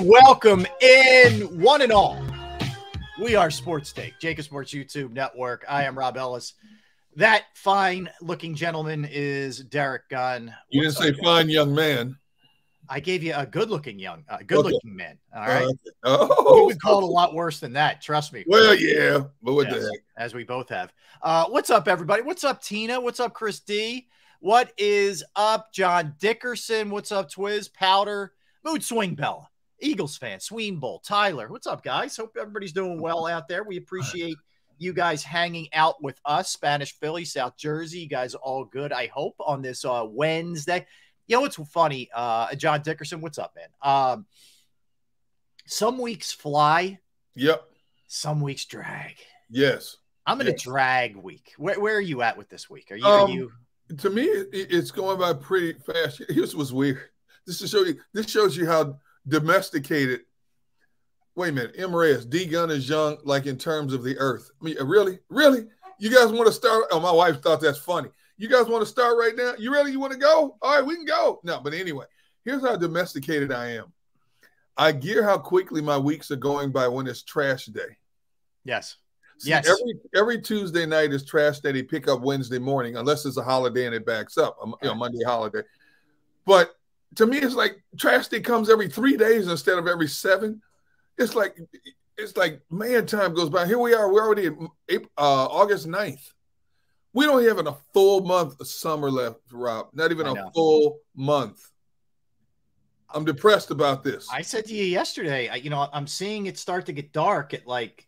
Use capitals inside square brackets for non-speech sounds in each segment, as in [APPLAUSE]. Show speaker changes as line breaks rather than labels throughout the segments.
welcome in one and all. We are Sports Take, JAKIB Sports YouTube Network. I am Rob Ellis. That fine looking gentleman is Derrick Gunn.
You didn't say fine young man.
I gave you a good looking young, uh, good looking okay. man. All right. Uh,
oh,
you would call it a lot worse than that. Trust me.
Well, yeah, but what yes, the heck?
As we both have. Uh, what's up, everybody? What's up, Tina? What's up, Chris D? What is up, John Dickerson? What's up, Twiz? Powder? Mood Swing Bella? Eagles fan, Sween Bowl, Tyler. What's up, guys? Hope everybody's doing well out there. We appreciate you guys hanging out with us, Spanish Philly, South Jersey. You guys all good, I hope, on this uh, Wednesday. You know what's funny? Uh, John Dickerson, what's up, man? Um, some weeks fly.
Yep.
Some weeks drag.
Yes.
I'm in
yes.
a drag week. Where, where are you at with this week? Are you?
Um,
are you...
To me, it's going by pretty fast. Here's what's weird. This to show you. This shows you how domesticated. Wait a minute, MRS D Gun is young, like in terms of the earth. I mean, really, really, you guys want to start? Oh, my wife thought that's funny. You guys want to start right now? You really? You want to go? All right, we can go. No, but anyway, here's how domesticated I am. I gear how quickly my weeks are going by when it's trash day.
Yes.
See,
yes.
Every every Tuesday night is trash day. They pick up Wednesday morning, unless it's a holiday and it backs up. Um, you know, Monday holiday. But to me, it's like trash day comes every three days instead of every seven. It's like it's like man, time goes by. Here we are. We're already uh, August 9th. We don't have a full month of summer left, Rob. Not even a full month. I'm depressed about this.
I said to you yesterday, you know, I'm seeing it start to get dark at like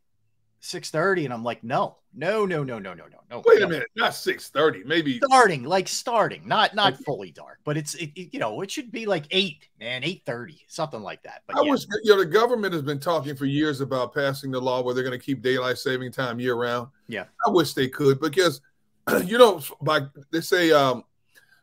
6:30, and I'm like, no, no, no, no, no, no, no, no.
Wait
no.
a minute, not 6:30, maybe
starting, like starting, not not fully dark, but it's it, it, you know it should be like eight, man, 8:30, something like that. But
I
yeah.
wish you know the government has been talking for years about passing the law where they're going to keep daylight saving time year round.
Yeah,
I wish they could because [CLEARS THROAT] you know by they say um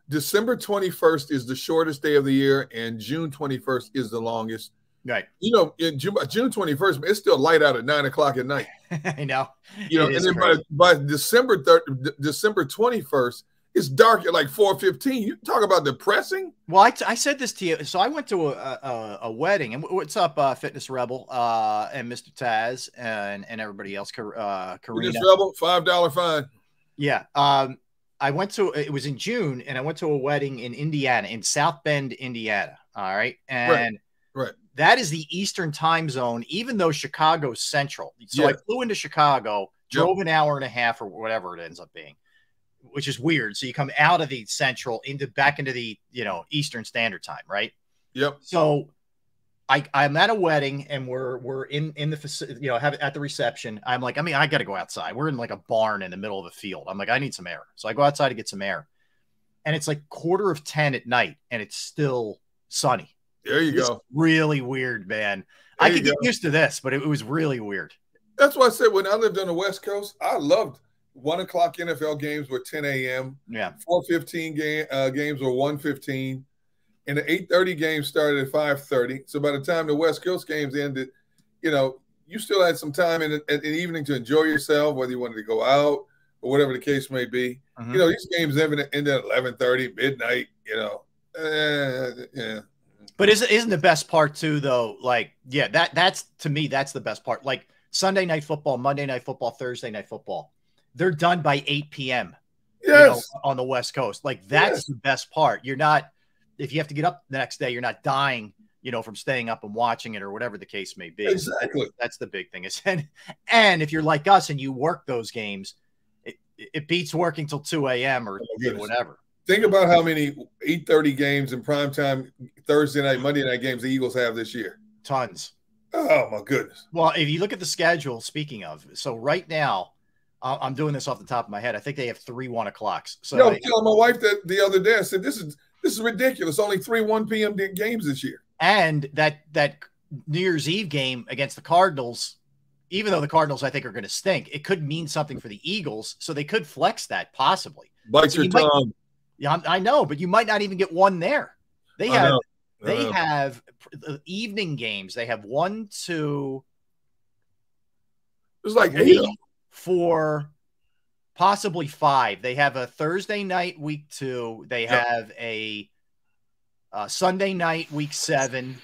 December 21st is the shortest day of the year and June 21st is the longest.
Right.
You know, in June, June 21st, it's still light out at nine o'clock at night. [LAUGHS]
I know.
You know, and then by, by, December 3rd, December 21st, it's dark at like 4:15. You talk about depressing.
Well, I, I said this to you. So I went to a, a, a wedding, and what's up, uh, Fitness Rebel, uh, and Mr. Taz, and and everybody else, uh, Karina.
Fitness Rebel, five dollar fine.
Yeah. Um, I went to it was in June, and I went to a wedding in Indiana, in South Bend, Indiana. All right, and.
Right. Right
that is the Eastern time zone, even though Chicago's central. So yeah. I flew into Chicago, drove yep. an hour and a half or whatever it ends up being, which is weird. So you come out of the central into back into the you know Eastern Standard Time, right?
Yep.
So I I'm at a wedding and we're we're in in the you know have at the reception. I'm like, I mean, I got to go outside. We're in like a barn in the middle of a field. I'm like, I need some air. So I go outside to get some air, and it's like quarter of ten at night, and it's still sunny.
There you
it's
go.
Really weird, man. There I could get used to this, but it, it was really weird.
That's why I said when I lived on the West Coast, I loved one o'clock NFL games were 10 a.m.
Yeah.
415 game uh, games were 115. And the 8:30 games started at 5:30. So by the time the West Coast games ended, you know, you still had some time in, in, in the evening to enjoy yourself, whether you wanted to go out or whatever the case may be. Mm-hmm. You know, these games ended at 11:30, midnight. You know, uh, yeah.
But isn't isn't the best part too though? Like, yeah, that that's to me that's the best part. Like Sunday night football, Monday night football, Thursday night football, they're done by eight p.m.
Yes, you know,
on the West Coast. Like that's yes. the best part. You're not if you have to get up the next day, you're not dying, you know, from staying up and watching it or whatever the case may be.
Exactly.
That's the big thing. Is and and if you're like us and you work those games, it, it beats working till two a.m. or oh, whatever.
Think about how many 8:30 games in prime time Thursday night, Monday night games the Eagles have this year.
Tons.
Oh my goodness.
Well, if you look at the schedule, speaking of, so right now, uh, I'm doing this off the top of my head. I think they have three one o'clocks. So
know, I telling my wife that the other day. I said, "This is this is ridiculous. Only three 1 p.m. games this year."
And that that New Year's Eve game against the Cardinals, even though the Cardinals I think are going to stink, it could mean something for the Eagles. So they could flex that possibly.
Bite so your you tongue.
Might, yeah, I know, but you might not even get one there. They have they have evening games. They have one, two.
It's like eight,
four, possibly five. They have a Thursday night week two. They yep. have a, a Sunday night week seven.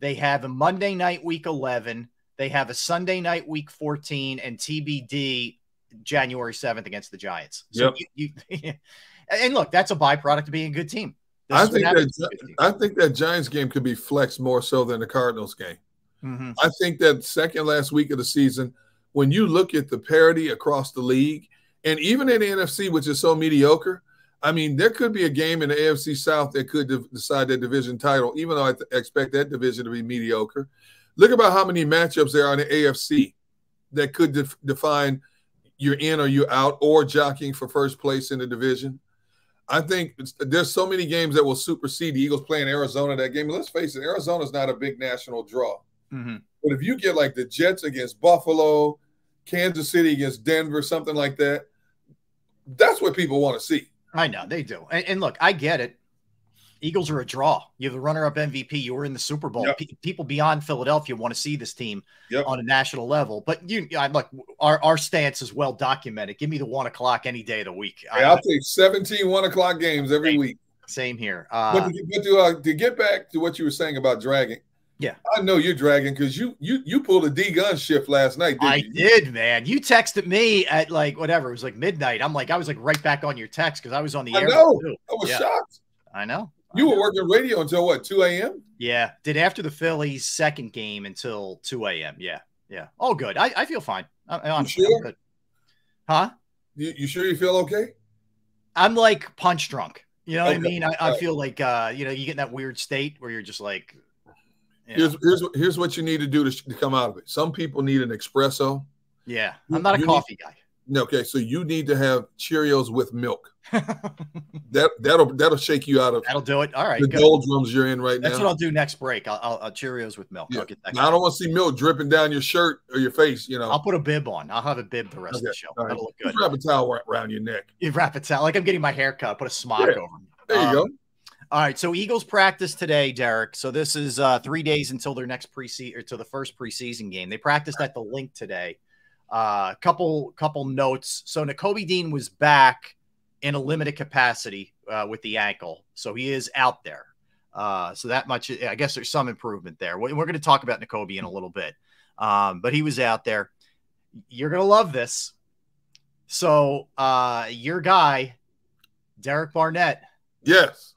They have a Monday night week 11. They have a Sunday night week 14 and TBD January 7th against the Giants. So
Yep.
you, you [LAUGHS] and look, that's a byproduct of being a good team. This
I think that
to a good team.
I think that Giants game could be flexed more so than the Cardinals game.
Mhm.
I think that second last week of the season, when you look at the parity across the league, and even in the NFC, which is so mediocre, I mean, there could be a game in the AFC South that could de- decide that division title, even though I th- expect that division to be mediocre. Look about how many matchups there are in the AFC that could def- define you're in or you're out or jockeying for first place in the division. I think there's so many games that will supersede the Eagles playing Arizona that game. Let's face it, Arizona's not a big national draw.
Mhm.
But if you get like the Jets against Buffalo, Kansas City against Denver, something like that, that's what people want to see.
I know they do. And, and look, I get it. Eagles are a draw. You have the runner-up MVP. You were in the Super Bowl.
Yep.
Pe- people beyond Philadelphia want to see this team
Yep.
on a national level. But you, I look, our our stance is well documented. Give me the one o'clock any day of the week.
Hey, I'll take 17 one o'clock games every
Hey,
week.
Same here.
But,
Uh,
to, but to, uh, to get back to what you were saying about dragging,
Yeah.
I know you're dragging because you you you pulled a D gun shift last night. Didn't
I
you?
did, man. You texted me at like whatever. It was like midnight. I'm like, I was like right back on your text because I was on the
I
air.
know.
too.
I was
Yeah.
shocked.
I know.
You were working radio until what 2 a.m.
Yeah. Did after the Phillies second game until 2 a.m. Yeah. Yeah. All good. I, I feel fine. I, I'm, I'm
sure?
good. Huh?
You, you sure you feel okay?
I'm like punch drunk. You know what I mean? I, I feel like uh, you know, you get in that weird state where you're just like you know,
Here's here's what- here's what you need to do to, to come out of it. Some people need an espresso.
yeah. I'm not a
you need-
coffee guy.
Okay, so you need to have Cheerios with milk. [LAUGHS] That that'll that'll shake you out of
That'll do it. All right.
the
Good.
doldrums you're in right
That's
now.
That's what I'll do next break. I'll, I'll, I'll Cheerios with milk.
Yeah.
I'll get that.
Now, I don't want to see milk dripping down your shirt or your face. You know,
I'll put a bib on. I'll have a bib the rest of the show.
all right.
That'll look good.
Just wrap a towel around your neck.
You wrap it out like I'm getting my hair cut. Put a smock
Yeah.
over me.
There you
Um,
go.
All right, so Eagles practice today, Derrick. So this is uh, three days until their next preseason or to the first preseason game. They practiced at the Linc today. A uh, couple couple notes. So Nakobe Dean was back in a limited capacity uh, with the ankle, so he is out there. Uh, so that much, I guess, there's some improvement there. We're, we're going to talk about N'Kobe in a little bit, um, but he was out there. You're going to love this. So uh, your guy, Derek Barnett
Yes.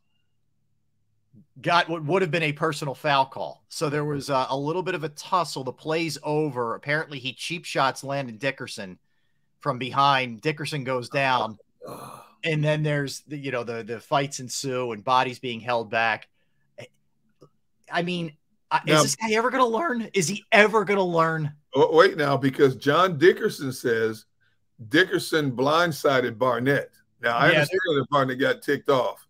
Got what would have been a personal foul call. So there was uh, a little bit of a tussle. The play's over. Apparently, he cheap shots Landon Dickerson from behind. Dickerson goes down, [SIGHS] and then there's the, you know the the fights ensue and bodies being held back. I mean,
Now-
is this guy ever going to learn? Is he ever going to learn?
Wait now, because John Dickerson says Dickerson blindsided Barnett. Now I
Yeah,
understand that Barnett got ticked off.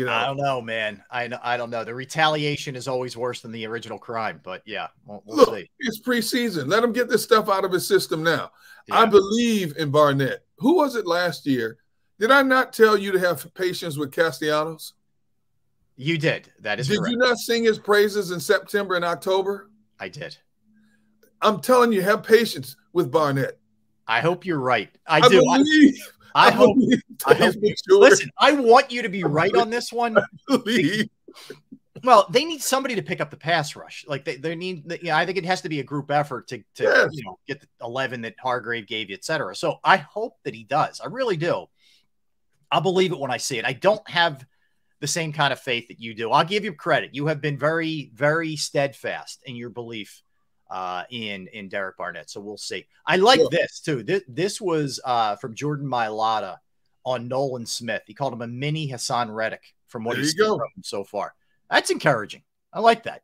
You know,
I don't know, man. I know, I don't know. The retaliation is always worse than the original crime, but yeah, we'll, we'll
look,
see.
it's preseason. Let him get this stuff out of his system now. I believe in Barnett. Who was it last year? Did I not tell you to have patience with Castellanos?
You did. That is
Did
correct.
you not sing his praises in September and October?
I did.
I'm telling you, have patience with Barnett.
I hope you're right. I,
I,
do.
Believe. [LAUGHS]
I hope. I hope-
mature.
Listen, I want you to be right on this one. Well, they need somebody to pick up the pass rush. Like they, they need. Yeah, I think it has to be a group effort to, to
Yes.
you know get the eleven that Hargrave gave you, et cetera. So I hope that he does. I really do. I'll believe it when I see it. I don't have the same kind of faith that you do. I'll give you credit. You have been very, very steadfast in your belief uh, in in Derek Barnett. So we'll see. I like
Yeah.
this too. This this was uh, from Jordan Mailata on Nolan Smith. He called him a mini Haason Reddick from what
There
he's
you go.
from so far. That's encouraging. I like that.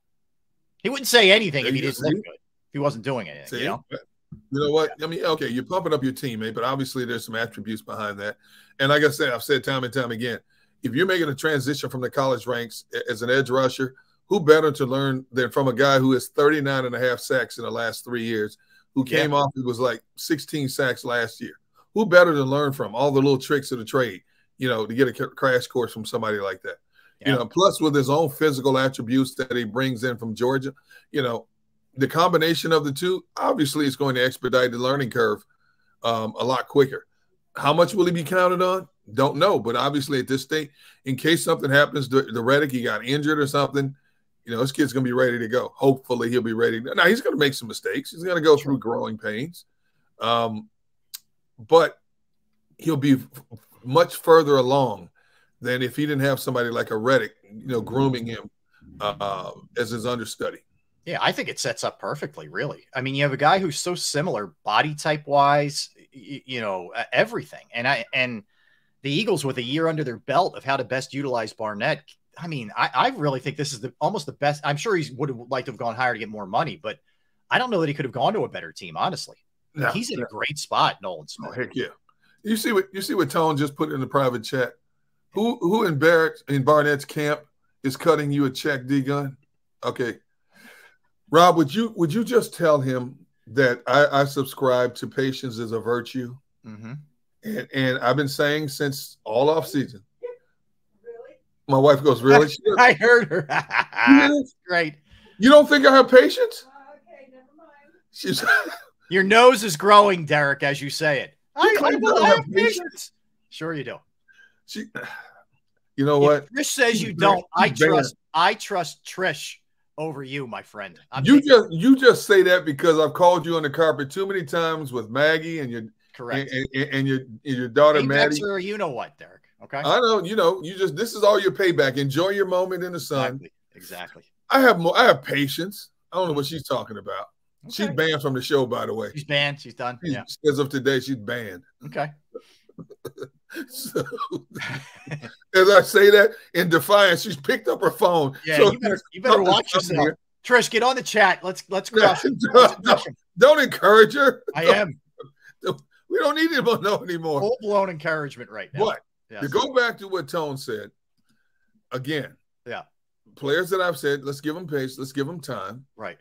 He wouldn't say anything
There
if he didn't look good. If he wasn't doing anything,
See?
you know.
You know what? I mean, okay, you're pumping up your teammate, but obviously there's some attributes behind that. And like I said, I've said time and time again, if you're making a transition from the college ranks as an edge rusher, who better to learn than from a guy who has 39 and a half sacks in the last three years, who
Yeah.
came off, it was like 16 sacks last year. Who better to learn from all the little tricks of the trade, you know, to get a crash course from somebody like that?
Yeah.
You know, plus with his own physical attributes that he brings in from Georgia, you know, the combination of the two obviously is going to expedite the learning curve um, a lot quicker. How much will he be counted on? Don't know, but obviously at this state, in case something happens, the, the Reddick he got injured or something, You know, this kid's going to be ready to go. Hopefully, he'll be ready. Now, he's going to make some mistakes. He's going to go through growing pains. Um, but he'll be much further along than if he didn't have somebody like a Reddick, you know, grooming him uh, as his understudy.
Yeah, I think it sets up perfectly, really. I mean, you have a guy who's so similar body type wise, you, you know, everything. And I and the Eagles with a year under their belt of how to best utilize Barnett. I mean, I, I really think this is the almost the best. I'm sure he would have liked to have gone higher to get more money, but I don't know that he could have gone to a better team, honestly. He's in a great spot, Nolan Smith.
Oh, heck yeah. You see what you see what Tone just put in the private chat. Who who in Barrett in Barnett's camp is cutting you a check, D gun? Okay. Rob, would you would you just tell him that I, I subscribe to patience as a virtue? Mm-hmm. And, and I've been saying since all off season. Really? My wife goes, Really? [LAUGHS]
I heard her. [LAUGHS] That's Great.
You don't think I have patience?
Uh, okay, never mind.
She's [LAUGHS]
Your nose is growing, Derrick, as you say it. I, I, I have patience. Sure, you do.
She, you know what?
Trish says you don't. I trust. I trust Trish over you, my friend.
I'm you just you just say that because I've called you on the carpet too many times with Maggie and your
correct
and, and, and your and your daughter
hey,
Maddie.
Sir, you know what, Derrick? Okay.
I know. You know. You just this is all your payback. Enjoy your moment in the sun.
Exactly. exactly.
I have more. I have patience. I don't know what mm-hmm. she's talking about. Okay. She's banned from the show, by the way.
She's banned. She's done. She's, yeah.
As of today, she's banned.
Okay. [LAUGHS]
so, as I say that in defiance, she's picked up her phone.
Yeah,
so
you better, you better watch yourself. Here. Trish, get on the chat. Let's let's crush. [LAUGHS]
don't, don't, don't, encourage her.
I am. [LAUGHS]
We don't need him no anymore.
Full blown encouragement right now.
What? Yes. To go back to what Tone said again.
Yeah.
Players that I've said, let's give them pace, let's give them time.
Right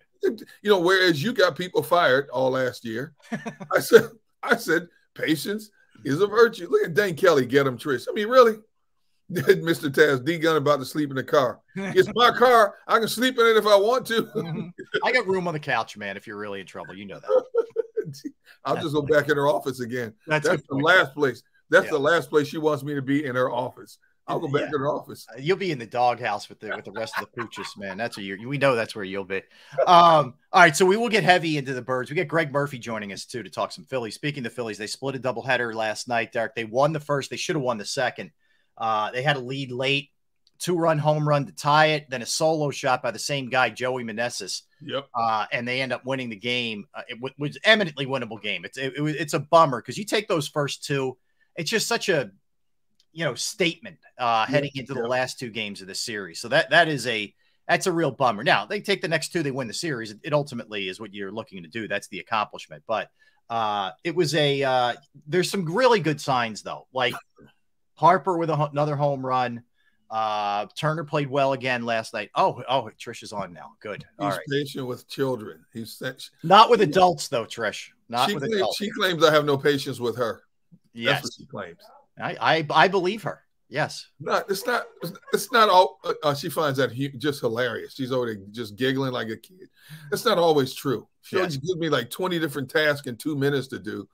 you know, whereas you got people fired all last year, [LAUGHS] I said, I said, patience is a virtue. Look at Dane Kelly get him Trish. I mean, really? [LAUGHS] Mr. Taz, D Gun about to sleep in the car. It's my [LAUGHS] car. I can sleep in it if I want to.
mm-hmm. I got room on the couch, man. If you're really in trouble, you know that.
I'll That's just go back in her office again. That's, That's the last place. That's yeah. the last place she wants me to be in her office. I'll go back yeah. to the office.
Uh, you'll be in the doghouse with the with the rest of the pooches, man. That's where you we know that's where you'll be. Um, all right, so we will get heavy into the birds. We get Greg Murphy joining us too to talk some Phillies. Speaking of the Phillies, they split a doubleheader last night, Derrick. They won the first, they should have won the second. Uh, they had a lead late, two-run home run to tie it, then a solo shot by the same guy, Joey Meneses.
Yep.
Uh, and they end up winning the game. Uh, it was eminently winnable game. It's it, it, it's a bummer because you take those first two. It's just such a you know statement uh, heading into the last two games of the series. So that that is a that's a real bummer. Now they take the next two, they win the series. It, ultimately is what you're looking to do. That's the accomplishment. But uh, it was a uh, there's some really good signs though, like Harper with a, another home run. Uh, Turner played well again last night. Oh, oh, Trish is on now. Good.
All He's right. patient with children. He's
not with adults though, Trish. Not
she
with
claims,
adults.
She claims I have no patience with her.
Yes.
That's what she claims.
I, I, I believe her. Yes.
No, it's not. It's not all. Uh, uh she finds that he, just hilarious. She's already just giggling like a kid. It's not always true. She yes. gives me like twenty different tasks in two minutes to do.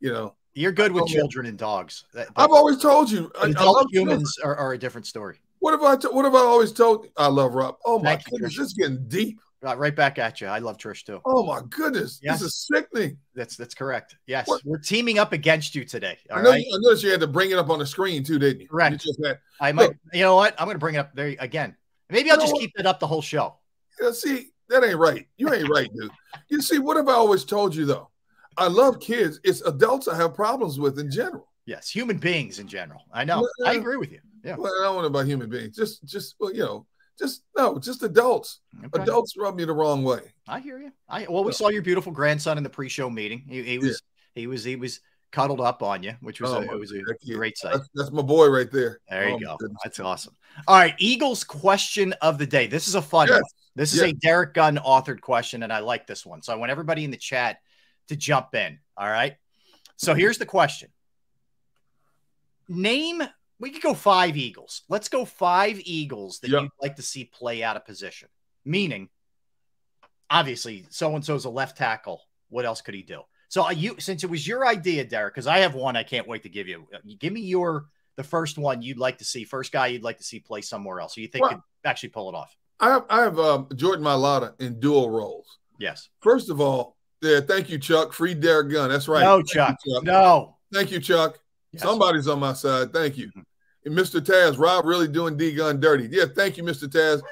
You know.
You're good with children and dogs.
I've always told you.
Adult humans are, are, a different story.
What have I? what have I always told? I love Rob. Oh my Thank goodness, this is getting deep.
Right, right back at you. I love Trish too.
Oh my goodness, yes. this is sickening.
That's that's correct. Yes, what? we're teaming up against you today.
I, know, right? I noticed you had to bring it up on the screen too, didn't you?
Correct. You just had, I might. Look, you know what? I'm going to bring it up there again. Maybe I'll just keep it up the whole show.
Yeah, see, that ain't right. You ain't right, dude. You see, what have I always told you though? I love kids. It's adults I have problems with in general.
Yes, human beings in general. I know. Well, I agree with you. Yeah.
Well, I don't want about human beings. Just, just well, you know, just no, just adults. Okay. Adults rub me the wrong way.
I hear you. I well, we saw your beautiful grandson in the pre-show meeting. He, he was yeah. he was he was cuddled up on you, which was oh, a, it was a great sight.
That's, that's, my boy right there.
There you oh, go. That's awesome. All right, Eagles question of the day. This is a fun yes. one. This is yes. a Derrick Gunn authored question, and I like this one. So I want everybody in the chat to jump in. All right. So here's the question. Name we could go five Eagles. Let's go five Eagles that yep. you'd like to see play out of position. Meaning, obviously, so and so's a left tackle. What else could he do? So uh, you, since it was your idea, Derrick, because I have one, I can't wait to give you. Uh, give me your the first one you'd like to see, first guy you'd like to see play somewhere else. So you think well, could actually pull it off?
I have, I have um, Jordan Mailata in dual roles.
Yes.
First of all, yeah, thank you, Chuck. Free Derrick Gunn. That's right.
No, Chuck.
You, Chuck.
No.
Thank you, Chuck. Somebody's on my side. Thank you.
Mhm.
And Mr. Taz, Rob really doing D Gun dirty. Yeah, thank you, Mr. Taz.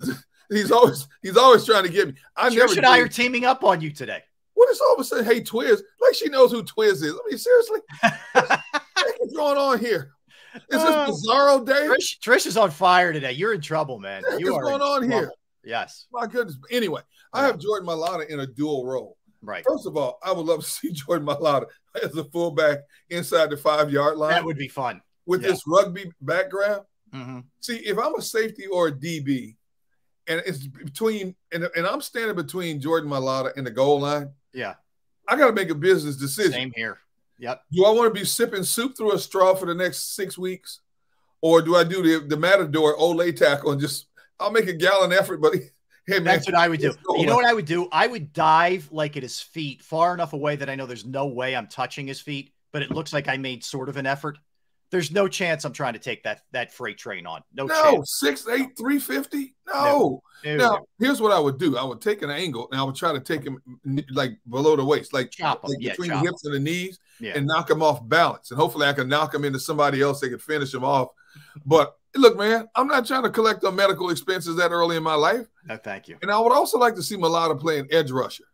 [LAUGHS] he's always he's always trying to get me. I
Trish
never
and I are teaming up on you today.
What is all of a sudden, hey Twiz? Like she knows who Twiz is. I mean, seriously, [LAUGHS] what's going on here? Is
Uh,
this Bizarro Day?
Trish, Trish is on fire today. You're in trouble, man.
What the heck
You
is
are
going
in
on here?
Yes.
My goodness. Anyway, I have Jordan Mailata in a dual role.
Right.
First of all, I would love to see [LAUGHS] Jordan Mailata as a fullback inside the five yard line
That would be fun.
with
yeah.
this rugby background.
hmm
See, if I'm a safety or a DB, and it's between, and, and I'm standing between Jordan Mailata and the goal line,
Yeah.
I got to make a business decision.
Same here. Yep.
Do I want to be sipping soup through a straw for the next six weeks, or do I do the the Matador Olay tackle and just I'll make a gallon effort, but [LAUGHS]
That's what I would do. You know what I would do? I would dive like at his feet, far enough away that I know there's no way I'm touching his feet, but it looks like I made sort of an effort. There's no chance I'm trying to take that that freight train on. No,
no
chance.
six eight three fifty. No.
No,
Now
no.
here's what I would do. I would take an angle and I would try to take him like below the waist, like,
Chop
like
Yeah,
between
chop
the hips and the knees,
Yeah.
and knock him off balance. And hopefully I can knock him into somebody else that can finish him off. But look, man, I'm not trying to collect on medical expenses that early in my life.
No, thank you.
And I would also like to see Mailata playing edge rusher.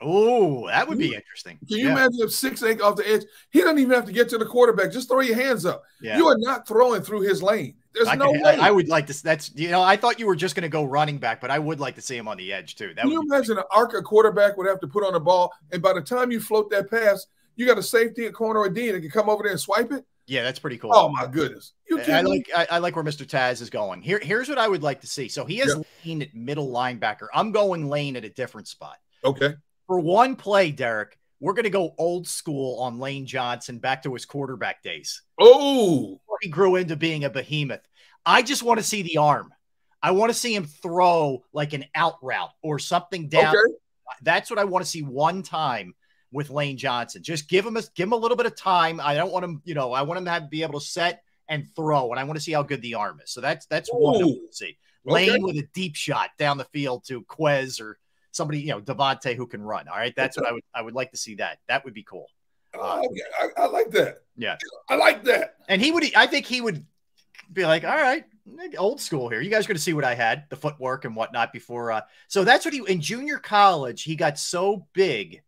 Oh, that would be interesting.
Can you
yeah.
imagine if six eight off the edge? He doesn't even have to get to the quarterback. Just throw your hands up.
Yeah.
You are not throwing through his lane. There's
I,
no
could-
way.
I, I would like to. That's you know, I thought you were just going to go running back, but I would like to see him on the edge too. That
Can
would
you imagine an arc a quarterback would have to put on the ball, and by the time you float that pass, you got a safety, a corner, or a D that can come over there and swipe it?
yeah, that's pretty cool.
Oh my goodness! You
I
can't
like I, I like where Mr. Taz is going. Here, here's what I would like to see. So he has Lane at middle linebacker. I'm going Lane at a different spot.
okay.
For one play, Derrick, we're going to go old school on Lane Johnson back to his quarterback days.
Oh,
Before He grew into being a behemoth. I just want to see the arm. I want to see him throw like an out route or something down.
okay.
That's what I want to see one time with Lane Johnson. Just give him a give him a little bit of time. I don't want him, you know, I want him to have, be able to set and throw, and I want to see how good the arm is. So that's that's one I
Ooh.
want to see. Lane
Okay.
with a deep shot down the field to Quez or somebody, you know, DeVonta who can run. All right, that's what I would I would like to see. That that would be cool.
Oh, okay. I, I like that.
Yeah.
I like that.
And he would, I think he would be like, all right, old school here. You guys are going to see what I had, the footwork and whatnot before. Uh, so that's what he, in junior college, he got so big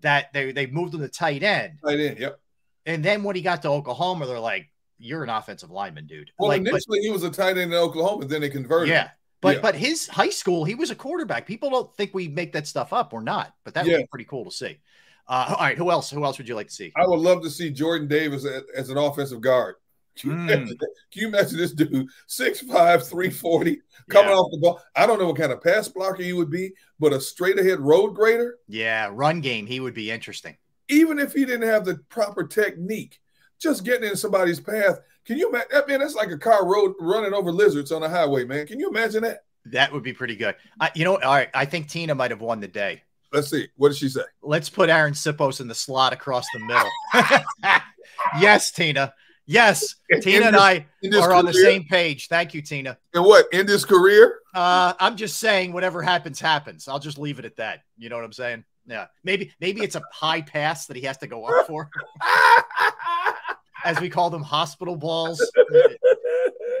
that they, they moved him to tight end.
Right in. Yep.
And then when he got to Oklahoma, they're like, you're an offensive lineman, dude.
Well,
like, but,
initially he was a tight end in Oklahoma, then he converted.
yeah. But
Yeah.
but his high school, he was a quarterback. People don't think we make that stuff up. We're not, but that would be pretty cool to see. Uh, all right, who else? Who else would you like to see?
I would love to see Jordan Davis as, as an offensive guard. [LAUGHS] Can you,
Mm.
imagine. Can you imagine this dude, 6'5, 340, coming
Yeah.
off the ball? I don't know what kind of pass blocker he would be, but a straight ahead road grader,
yeah, run game, he would be interesting.
even if he didn't have the proper technique, just getting in somebody's path. Can you imagine that man? That's like a car road running over lizards on the highway, man. Can you imagine that?
That would be pretty good. I, you know, all right. I think Tina might have won the day.
Let's see. What did she say?
Let's put Aaron Sipos in the slot across the middle. [LAUGHS] yes, Tina. Yes,
In-
Tina
in
and
this-
I are on the same page. Thank you, Tina.
And what in this career?
Uh, I'm just saying, whatever happens, happens. I'll just leave it at that. You know what I'm saying? Yeah. Maybe, maybe it's a high pass that he has to go up for, [LAUGHS] as we call them, hospital balls. [LAUGHS]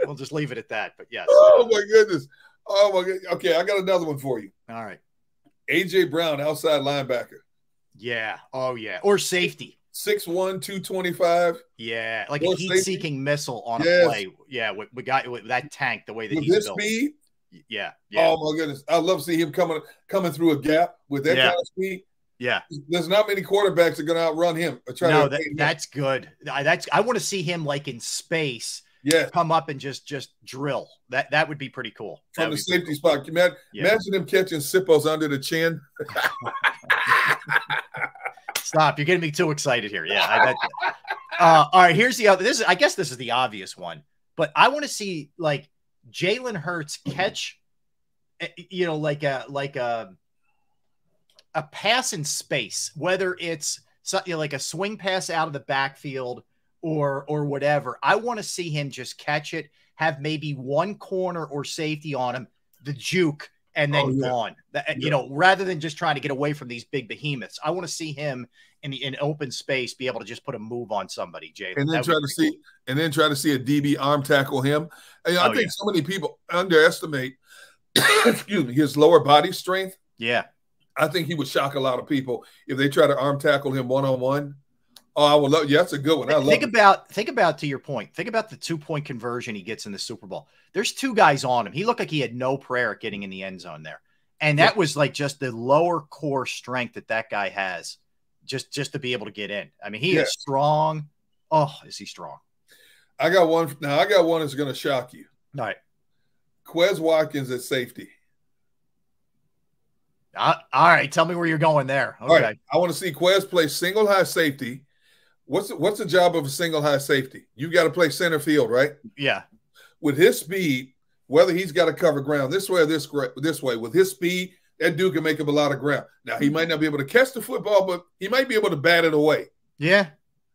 We'll just leave it at that. But yes.
oh my goodness. Oh my god. Okay, I got another one for you.
All right.
AJ Brown, outside linebacker.
Yeah. Oh yeah. Or safety.
6'1, 225.
Yeah, like
Or
a heat-seeking missile on
Yes.
a play. Yeah, we, we got with that tank the way that
With
he's
this
built.
speed.
Yeah, yeah,
Oh my goodness. I love to see him coming coming through a gap with that
Yeah.
kind of speed.
Yeah.
There's not many quarterbacks that are gonna outrun him
No,
to
that, that's good. I, that's I want to see him like in space
Yeah,
come up and just just drill. That that would be pretty cool.
From
would
the safety spot. Imagine,
Yeah.
imagine him catching Sippos under the chin. [LAUGHS]
Stop! You're getting me too excited here. Yeah. I, that, uh, all right. Here's the other. This is. I guess this is the obvious one, but I want to see like Jalen Hurts catch. eh, You know, like a like a a pass in space, whether it's something like a swing pass out of the backfield or or whatever. I want to see him just catch it, have maybe one corner or safety on him, the juke and then
Oh, yeah.
gone. That, uh,
Yeah.
You know, rather than just trying to get away from these big behemoths, I want to see him in the in open space be able to just put a move on somebody, Jay.
and then try to see and then try to see a DB arm tackle him. And I
Oh,
think
yeah.
so many people underestimate [COUGHS] excuse me his lower body strength.
Yeah.
I think he would shock a lot of people if they try to arm tackle him one on one. Oh, I would love. Yeah, that's a good one. I love
think
it.
about think about to your point. Think about the two point conversion he gets in the Super Bowl. There's two guys on him. He looked like he had no prayer at getting in the end zone there, and that was like just the lower core strength that that guy has, just just to be able to get in. I mean, he
Yeah.
is strong. Oh, is he strong?
I got one. Now I got one that's going to shock you.
All right.
Quez Watkins at safety.
Uh, all right. Tell me where you're going there. Okay.
All right. I want to see Quez play single high safety. What's the, what's the job of a single high safety? You got to play center field, right?
Yeah.
With his speed, whether he's got to cover ground this way or this this way, with his speed, that dude can make up a lot of ground. Now he might not be able to catch the football, but he might be able to bat it away.
Yeah.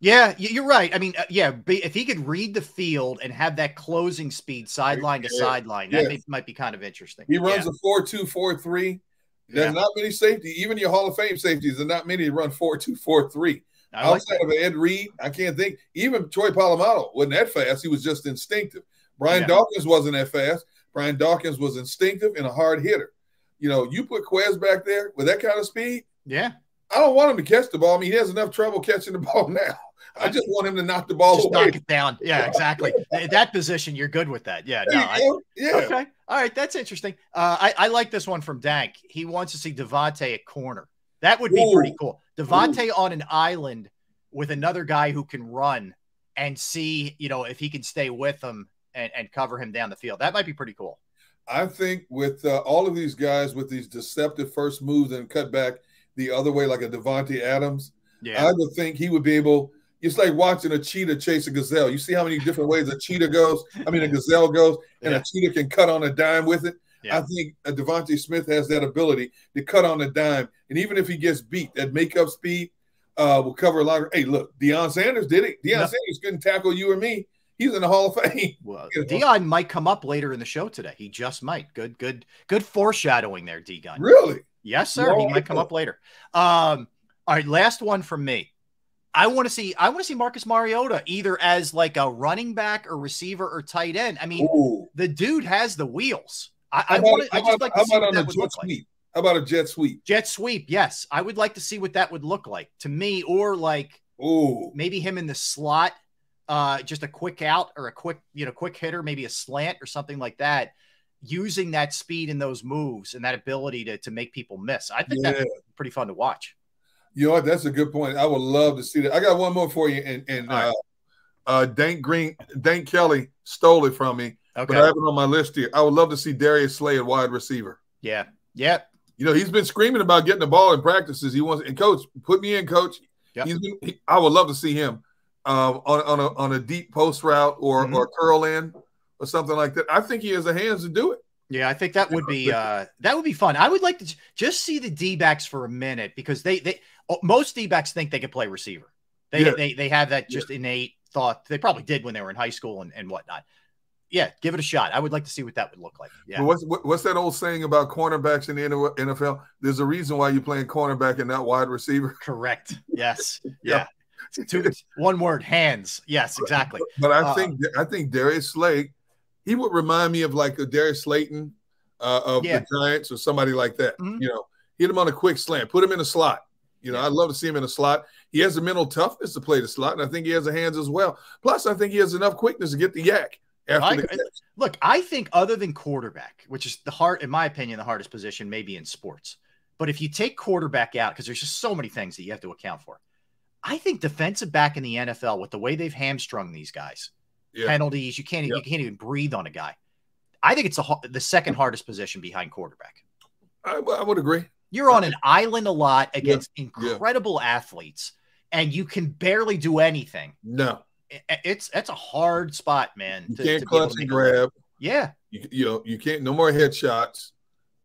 Yeah, you're right. I mean, uh, yeah, if he could read the field and have that closing speed sideline to
Yeah.
sideline, that may, might be kind of interesting.
He runs
Yeah.
a four-two, four-three. There's
Yeah.
not many safety, even your Hall of Fame safeties. There's not many run four-two, four-three.
I like
Outside of Ed Reed, I can't think. Even Troy Polamalu wasn't that fast. He was just instinctive. Brian
Yeah.
Dawkins wasn't that fast. Brian Dawkins was instinctive and a hard hitter. You know, you put Quez back there with that kind of speed.
Yeah.
I don't want him to catch the ball. I mean, he has enough trouble catching the [LAUGHS] ball now. I just want him to knock the ball
Just
away.
knock it down. Yeah, [LAUGHS] exactly. At that position, you're good with that. Yeah. No, I,
yeah.
Okay. All right. That's interesting. Uh, I, I like this one from Dank. He wants to see DeVonta at corner. That would be
Ooh.
pretty cool. DeVonta on an island with another guy who can run and see, you know, if he can stay with him and, and cover him down the field. That might be pretty cool.
I think with uh, all of these guys with these deceptive first moves and cut back the other way, like a Davante Adams,
Yeah.
I would think he would be able. It's like watching a cheetah chase a gazelle. You see how many different ways a cheetah goes. I mean, a gazelle goes, and
Yeah.
a cheetah can cut on a dime with it.
Yeah.
I think uh, DeVonta Smith has that ability to cut on a dime, and even if he gets beat, that makeup speed uh, will cover a lot of. Hey, look, Deion Sanders did it. Deion
No.
Sanders couldn't tackle you or me. He's in the Hall of Fame. [LAUGHS]
Well,
You know.
Deion might come up later in the show today. He just might. Good, good, good foreshadowing there, D Gun.
Really?
Yes, sir. he
No, I
might come up later. Um, all right, last one from me. I want to see I want to see Marcus Mariota either as like a running back or receiver or tight end. I mean,
Ooh.
the dude has the wheels. I, I want I just
about-
like
how
to see
about
what that
a
would
jet
look like.
sweep? How about a jet sweep?
Jet sweep, yes. I would like to see what that would look like to me, or like
Ooh.
maybe him in the slot, uh, just a quick out or a quick, you know, quick hitter, maybe a slant or something like that, using that speed and those moves and that ability to, to make people miss. I think
Yeah.
that's pretty fun to watch.
You know what? That's a good point. I would love to see that. I got one more for you, and and
right.
uh, uh, Dank Green, Dank Kelly stole it from me,
Okay.
but I have it on my list here. I would love to see Darius Slay at wide receiver.
yeah. Yeah.
You know, he's been screaming about getting the ball in practices. He wants and coach, put me in, coach.
Yep.
He's been. He, I would love to see him um, on on a on a deep post route or
Mhm.
or curl in or something like that. I think he has the hands to do it.
Yeah, I think that would be [LAUGHS] uh that would be fun. I would like to just see the D backs for a minute because they they most D backs think they could play receiver. They
Yeah.
they they have that just innate thought. They probably did when they were in high school and, and whatnot. Yeah, give it a shot. I would like to see what that would look like. Yeah.
What's what's that old saying about cornerbacks in the NFL? There's a reason why you're playing cornerback and not wide receiver. [LAUGHS]
Correct. Yes. [LAUGHS]
Yeah.
Yeah. Two, one word, hands. Yes, exactly.
But I
Uh,
think I think Darius Slay, he would remind me of like a Darius Slayton uh, of
Yeah.
the Giants or somebody like that.
Mhm.
You know, hit him on a quick slant, put him in a slot. You know,
Yeah.
I'd love to see him in a slot. He has the mental toughness to play the slot, and I think he has the hands as well. Plus, I think he has enough quickness to get the YAC after
I. Look, I think other than quarterback, which is the hard, in my opinion, the hardest position maybe in sports. But if you take quarterback out, because there's just so many things that you have to account for, I think defensive back in the NFL, with the way they've hamstrung these guys,
Yeah.
penalties, you can't
Yeah.
you can't even breathe on a guy. I think it's the, the second hardest position behind quarterback.
I, I would agree.
You're on an island a lot against incredible athletes, and you can barely do anything.
No,
I- It's that's a hard spot, man.
you
to-
can't
to
clutch and
a-
grab.
Yeah,
You, you know, you can't. No more headshots.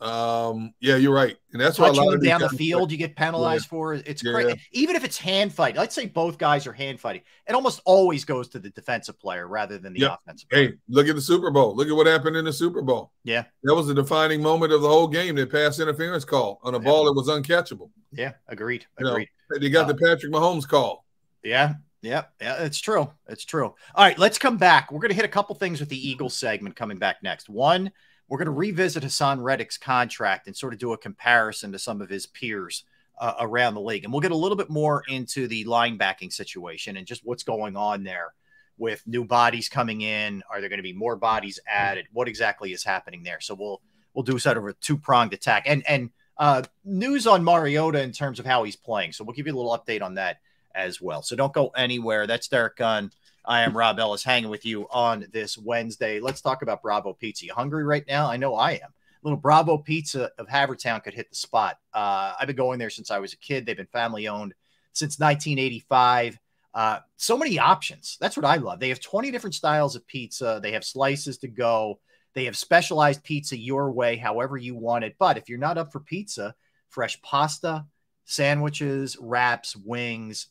Um, yeah, you're right, and that's why
touching them down the field you get penalized yeah. for. It's
yeah.
crazy. Even if it's hand fight, let's say both guys are hand fighting, it almost always goes to the defensive player rather than the yep. offensive. Player.
Hey, look at the Super Bowl. Look at what happened in the Super Bowl.
Yeah,
that was the defining moment of the whole game. That pass interference call on a yeah. ball that was uncatchable.
Yeah, agreed. Agreed.
You know, they got uh, the Patrick Mahomes call.
Yeah, yeah, yeah, it's true. It's true. All right, let's come back. We're going to hit a couple things with the Eagles segment coming back next. One we're going to revisit Haason Reddick's contract and sort of do a comparison to some of his peers uh, around the league. And we'll get a little bit more into the linebacking situation and just what's going on there with new bodies coming in. Are there going to be more bodies added? What exactly is happening there? So we'll we'll do sort of a two pronged attack and and uh, news on Mariota in terms of how he's playing. So we'll give you a little update on that as well. So don't go anywhere. That's Derrick Gunn. I am Rob Ellis hanging with you on this Wednesday. Let's talk about Bravo Pizza. You hungry right now? I know I am. Little Bravo Pizza of Havertown could hit the spot. Uh, I've been going there since I was a kid. They've been family owned since 1985. Uh, so many options. That's what I love. They have 20 different styles of pizza. They have slices to go. They have specialized pizza your way, however you want it. But if you're not up for pizza, fresh pasta, sandwiches, wraps, wings,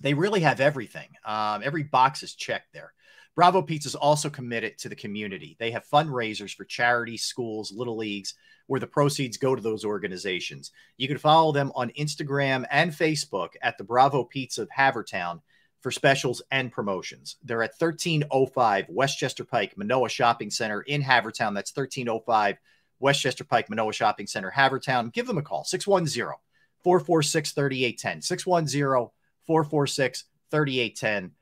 they really have everything. Um, every box is checked there. Bravo Pizza is also committed to the community. They have fundraisers for charities, schools, little leagues, where the proceeds go to those organizations. You can follow them on Instagram and Facebook at the Bravo Pizza of Havertown for specials and promotions. They're at 1305 Westchester Pike, Manoa Shopping Center in Havertown. That's 1305 Westchester Pike, Manoa Shopping Center, Havertown. Give them a call 610 446 3810. 610 446 3810.